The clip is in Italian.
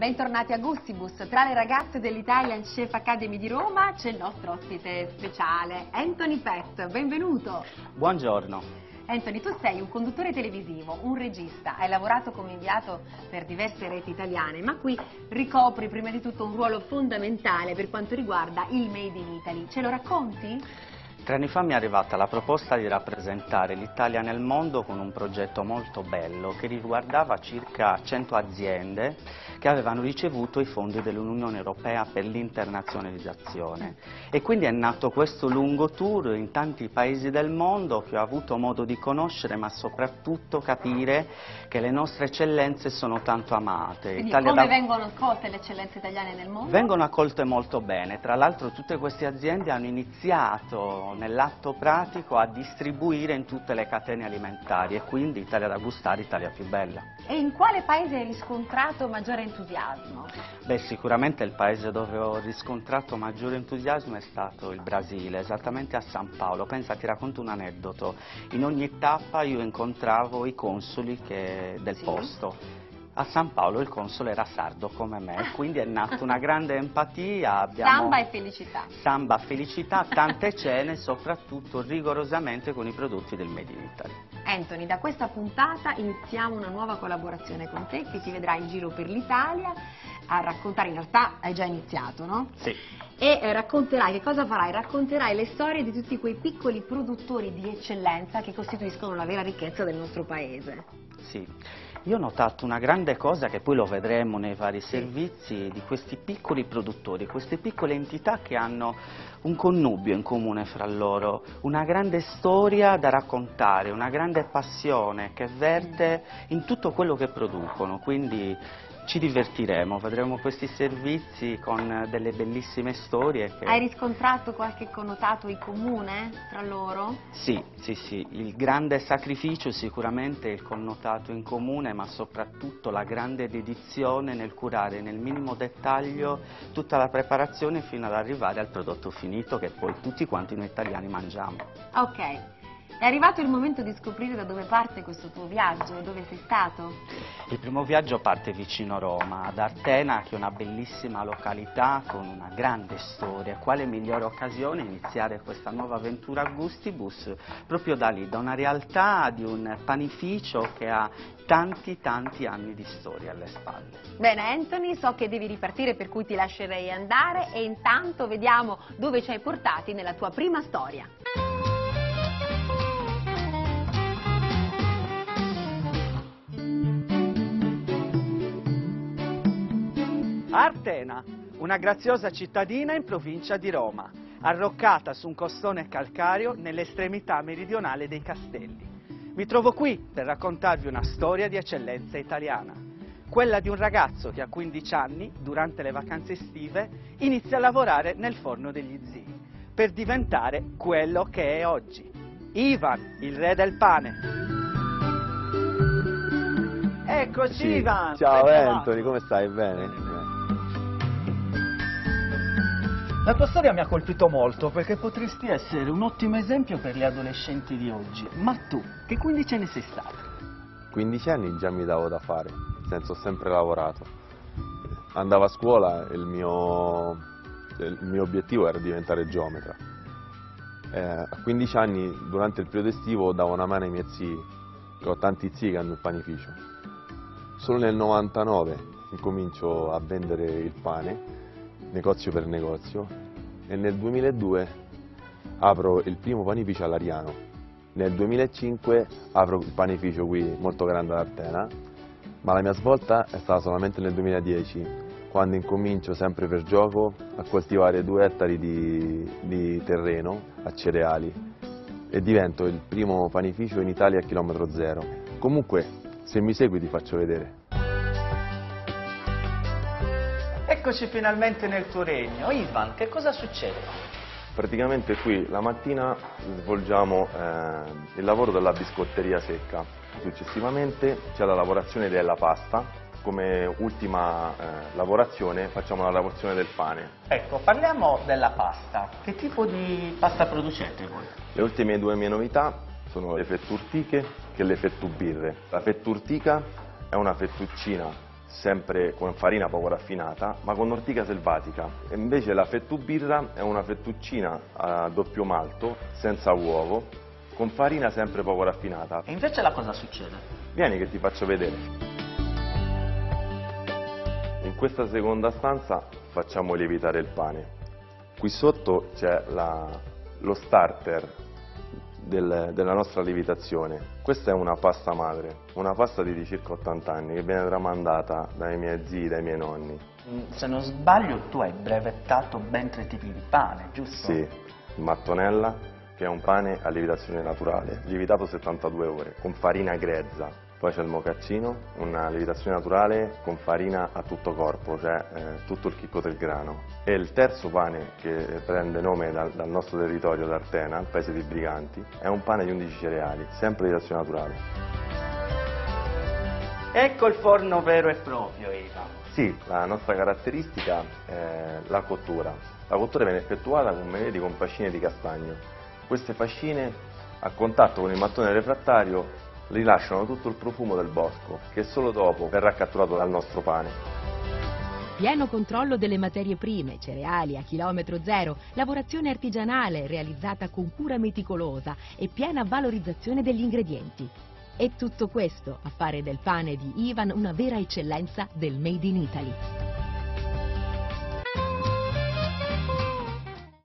Bentornati a Gustibus. Tra le ragazze dell'Italian Chef Academy di Roma c'è il nostro ospite speciale, Anthony Pett. Benvenuto. Buongiorno. Anthony, tu sei un conduttore televisivo, un regista, hai lavorato come inviato per diverse reti italiane, ma qui ricopri prima di tutto un ruolo fondamentale per quanto riguarda il Made in Italy. Ce lo racconti? Tre anni fa mi è arrivata la proposta di rappresentare l'Italia nel mondo con un progetto molto bello che riguardava circa 100 aziende che avevano ricevuto i fondi dell'Unione Europea per l'internazionalizzazione e quindi è nato questo lungo tour in tanti paesi del mondo che ho avuto modo di conoscere ma soprattutto capire che le nostre eccellenze sono tanto amate. Quindi Italia come da... vengono accolte le eccellenze italiane nel mondo? Vengono accolte molto bene, tra l'altro tutte queste aziende hanno iniziato nell'atto pratico a distribuire in tutte le catene alimentari e quindi Italia da gustare, Italia più bella. E in quale paese hai riscontrato maggiore entusiasmo? Beh, sicuramente il paese dove ho riscontrato maggiore entusiasmo è stato il Brasile, esattamente a San Paolo. Pensa, ti racconto un aneddoto. In ogni tappa io incontravo i consoli che- del Sì. posto. A San Paolo il console era sardo come me, quindi è nata una grande empatia. Abbiamo... Samba e felicità. Samba, felicità, tante cene, soprattutto rigorosamente con i prodotti del Made in Italy. Anthony, da questa puntata iniziamo una nuova collaborazione con te che ti vedrà in giro per l'Italia a raccontare, in realtà hai già iniziato, no? Sì. E eh, racconterai, che cosa farai? Racconterai le storie di tutti quei piccoli produttori di eccellenza che costituiscono la vera ricchezza del nostro paese. Sì, io ho notato una grande cosa che poi lo vedremo nei vari servizi di questi piccoli produttori, queste piccole entità che hanno un connubio in comune fra loro, una grande storia da raccontare, una grande passione che verte in tutto quello che producono, quindi ci divertiremo, vedremo questi servizi con delle bellissime storie che... Hai riscontrato qualche connotato in comune tra loro? Sì, sì, sì, il grande sacrificio sicuramente è il connotato in comune, ma soprattutto la grande dedizione nel curare nel minimo dettaglio tutta la preparazione fino ad arrivare al prodotto finito che poi tutti quanti noi italiani mangiamo. Ok. È arrivato il momento di scoprire da dove parte questo tuo viaggio, dove sei stato? Il primo viaggio parte vicino Roma, ad Artena, che è una bellissima località con una grande storia. Quale migliore occasione iniziare questa nuova avventura a Gustibus proprio da lì, da una realtà di un panificio che ha tanti tanti anni di storia alle spalle. Bene Anthony, so che devi ripartire per cui ti lascerei andare e intanto vediamo dove ci hai portati nella tua prima storia. Artena, una graziosa cittadina in provincia di Roma, arroccata su un costone calcareo nell'estremità meridionale dei Castelli. Mi trovo qui per raccontarvi una storia di eccellenza italiana, quella di un ragazzo che a 15 anni, durante le vacanze estive, inizia a lavorare nel forno degli zii, per diventare quello che è oggi, Ivan, il re del pane. Eccoci. Ivan! Ciao. Anthony, come stai? Bene? La tua storia mi ha colpito molto perché potresti essere un ottimo esempio per le adolescenti di oggi. Ma tu, che quindicenne sei stato? 15 anni già mi davo da fare, nel senso ho sempre lavorato. Andavo a scuola e il mio, il mio obiettivo era diventare geometra. Eh, a 15 anni, durante il periodo estivo, davo una mano ai miei zii, che ho tanti zii che hanno il panificio. Solo nel 99 incomincio a vendere il pane, negozio per negozio, e nel 2002 apro il primo panificio all'Ariano. Nel 2005 apro il panificio qui molto grande ad Artena, ma la mia svolta è stata solamente nel 2010, quando incomincio sempre per gioco a coltivare due ettari di, di terreno a cereali e divento il primo panificio in Italia a chilometro zero. Comunque, se mi segui ti faccio vedere. Eccoci finalmente nel tuo regno. Ivan, che cosa succede? Praticamente qui la mattina svolgiamo eh, il lavoro della biscotteria secca, successivamente c'è la lavorazione della pasta, come ultima eh, lavorazione facciamo la lavorazione del pane. Ecco, parliamo della pasta. Che tipo di pasta producete voi? Le ultime due mie novità sono le fetturtiche che le fettubirre. La fetturtica è una fettuccina sempre con farina poco raffinata, ma con ortica selvatica. E invece la fettubirra è una fettuccina a doppio malto, senza uovo, con farina sempre poco raffinata. E invece la cosa succede? Vieni che ti faccio vedere. In questa seconda stanza facciamo lievitare il pane. Qui sotto c'è lo starter del, della nostra lievitazione. Questa è una pasta madre, una pasta di circa 80 anni che viene tramandata dai miei zii, dai miei nonni. Mm, se non sbaglio tu hai brevettato ben tre tipi di pane, giusto? Sì, mattonella, che è un pane a lievitazione naturale, lievitato 72 ore, con farina grezza, poi c'è il mocaccino, una lievitazione naturale con farina a tutto corpo, cioè eh, tutto il chicco del grano. E il terzo pane che prende nome dal, dal nostro territorio, d'Artena, il paese di Briganti, è un pane di 11 cereali, sempre lievitazione naturale. Ecco il forno vero e proprio, Eva. Sì, la nostra caratteristica è la cottura. La cottura viene effettuata, come vedi, con fascine di castagno. Queste fascine, a contatto con il mattone refrattario, rilasciano tutto il profumo del bosco, che solo dopo verrà catturato dal nostro pane. Pieno controllo delle materie prime, cereali a chilometro zero, lavorazione artigianale realizzata con cura meticolosa e piena valorizzazione degli ingredienti. E tutto questo a fare del pane di Ivan una vera eccellenza del Made in Italy.